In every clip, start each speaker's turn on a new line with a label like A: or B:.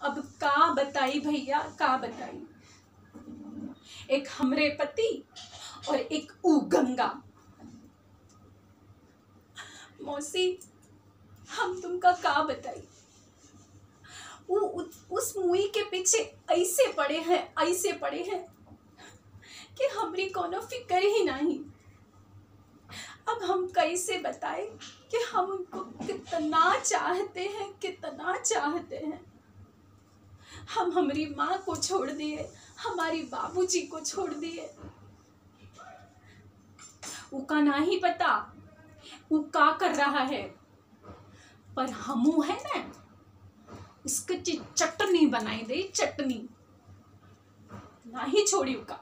A: अब का बताई भैया का बताई? एक हमरे पति और एक ऊ गंगा। मौसी हम तुमका का बताई? उ, उ- उस मुई के पीछे ऐसे पड़े हैं ऐसे पड़े हैं कि हमरी कोनो फ़िक्र ही नहीं। अब हम कैसे बताए कि हम उनको कितना चाहते हैं कितना चाहते हैं? हम हमारी माँ को छोड़ दिए, हमारी बाबूजी को छोड़ दिए। उका ना ही पता वो का कर रहा है। पर हमू है ना, उसके चटनी बनाई दे, चटनी। ना ही छोड़ी उका,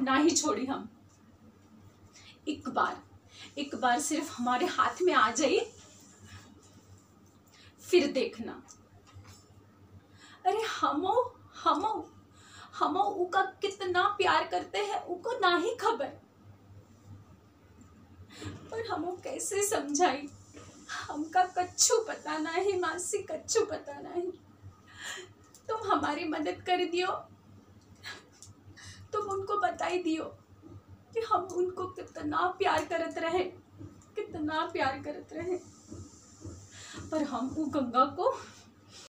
A: ना ही छोड़ी हम। एक बार एक बार सिर्फ़ हमारे हाथ में आ जाए, फिर देखना। अरे हमो हमो हमो उका कितना प्यार करते हैं, उको ना ही खबर। पर हमो कैसे समझाई हमका कच्छु पता नहीं मासी कच्छु पता नहीं तुम हमारी मदद कर दियो। तुम उनको बताई दियो कि हम उनको कितना प्यार करत रहे, कितना प्यार करत रहे। पर हम वो गंगा को